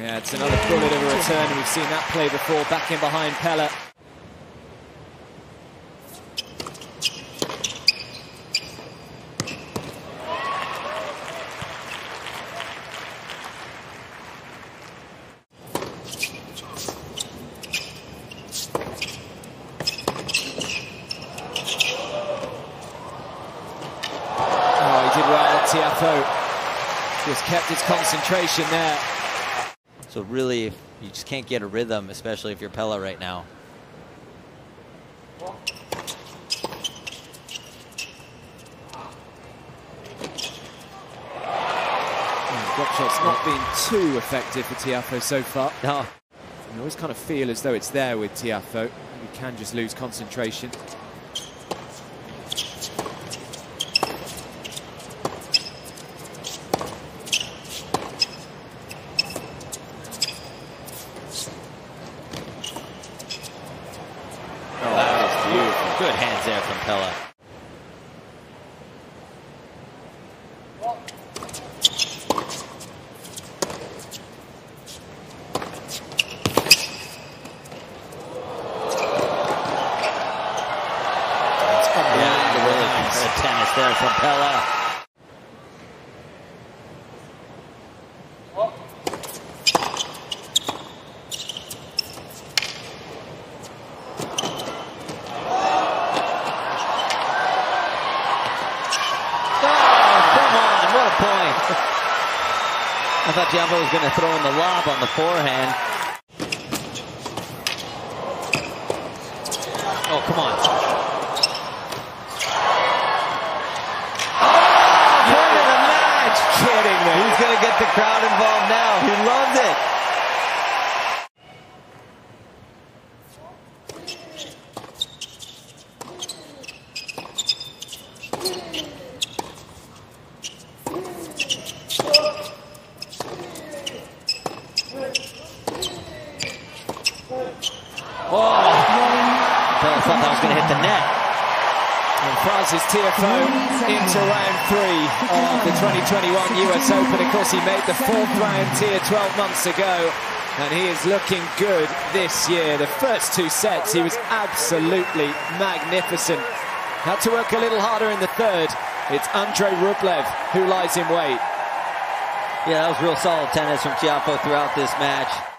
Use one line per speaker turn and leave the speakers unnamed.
Yeah, it's another bullet of a return, and we've seen that play before, back in behind Pella. Oh, he did well, Tiafoe. Just kept his concentration there.
So really, you just can't get a rhythm, especially if you're Pella right now.
Hmm, Drop shot's not been too effective for Tiafoe so far.
No.
You always kind of feel as though it's there with Tiafoe. You can just lose concentration. Oh, that is beautiful.
Good hands there from Pella. Yeah, really good tennis there from Pella. Oh, come on, what a point. I thought Tiafoe was going to throw in the lob on the forehand. Oh, come on. Point of the match.
Kidding me.
He's going to get the crowd involved now. He
Oh,
Pella thought that was going to hit the net.
and Frances Tiafoe into round three of the 2021 US Open. Of course, he made the fourth round tier 12 months ago, and he is looking good this year. The first two sets, he was absolutely magnificent. Had to work a little harder in the third. It's Andrei Rublev who lies in wait.
Yeah, that was real solid tennis from Tiafoe throughout this match.